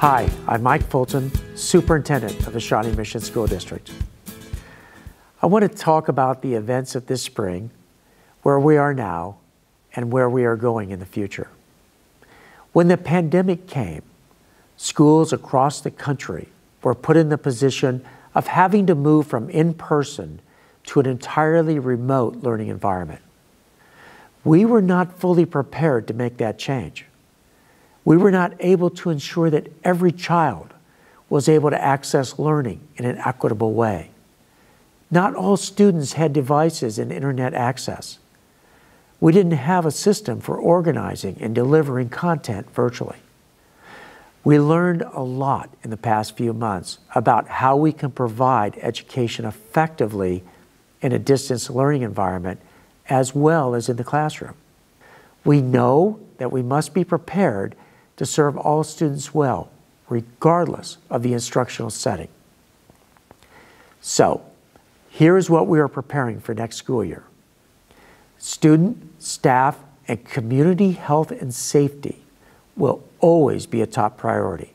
Hi, I'm Mike Fulton, Superintendent of the Shawnee Mission School District. I want to talk about the events of this spring, where we are now, and where we are going in the future. When the pandemic came, schools across the country were put in the position of having to move from in person to an entirely remote learning environment. We were not fully prepared to make that change. We were not able to ensure that every child was able to access learning in an equitable way. Not all students had devices and internet access. We didn't have a system for organizing and delivering content virtually. We learned a lot in the past few months about how we can provide education effectively in a distance learning environment as well as in the classroom. We know that we must be prepared to serve all students well, regardless of the instructional setting. So, here is what we are preparing for next school year. Student, staff, and community health and safety will always be a top priority.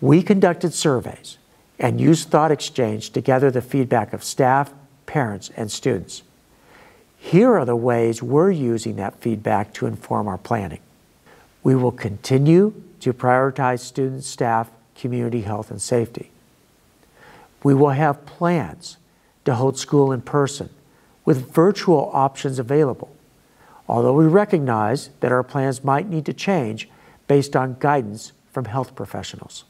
We conducted surveys and used Thought Exchange to gather the feedback of staff, parents, and students. Here are the ways we're using that feedback to inform our planning. We will continue to prioritize student, staff, community health, and safety. We will have plans to hold school in person with virtual options available, although we recognize that our plans might need to change based on guidance from health professionals.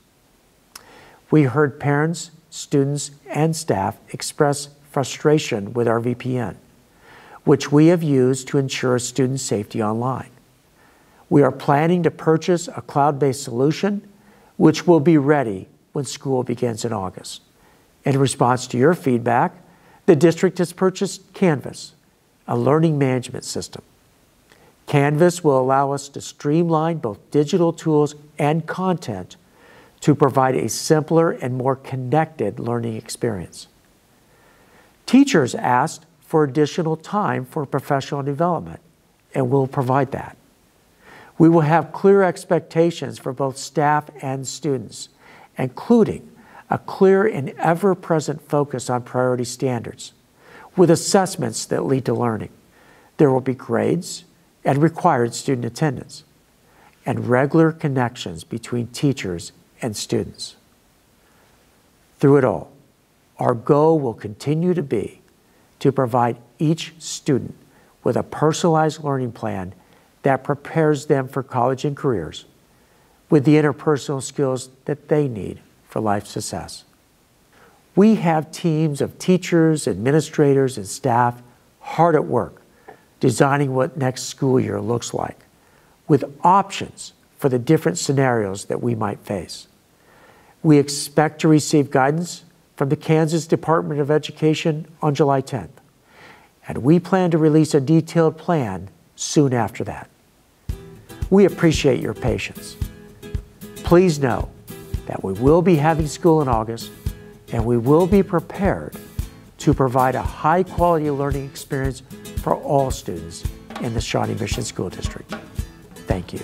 We heard parents, students, and staff express frustration with our VPN, which we have used to ensure student safety online. We are planning to purchase a cloud based solution, which will be ready when school begins in August. In response to your feedback, the district has purchased Canvas, a learning management system. Canvas will allow us to streamline both digital tools and content to provide a simpler and more connected learning experience. Teachers asked for additional time for professional development, and we'll provide that. We will have clear expectations for both staff and students, including a clear and ever present focus on priority standards with assessments that lead to learning. There will be grades and required student attendance and regular connections between teachers and students. Through it all, our goal will continue to be to provide each student with a personalized learning plan that prepares them for college and careers with the interpersonal skills that they need for life success. We have teams of teachers, administrators, and staff hard at work designing what next school year looks like with options for the different scenarios that we might face. We expect to receive guidance from the Kansas Department of Education on July 10th, and we plan to release a detailed plan soon after that. We appreciate your patience. Please know that we will be having school in August and we will be prepared to provide a high quality learning experience for all students in the Shawnee Mission School District. Thank you.